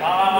Bye.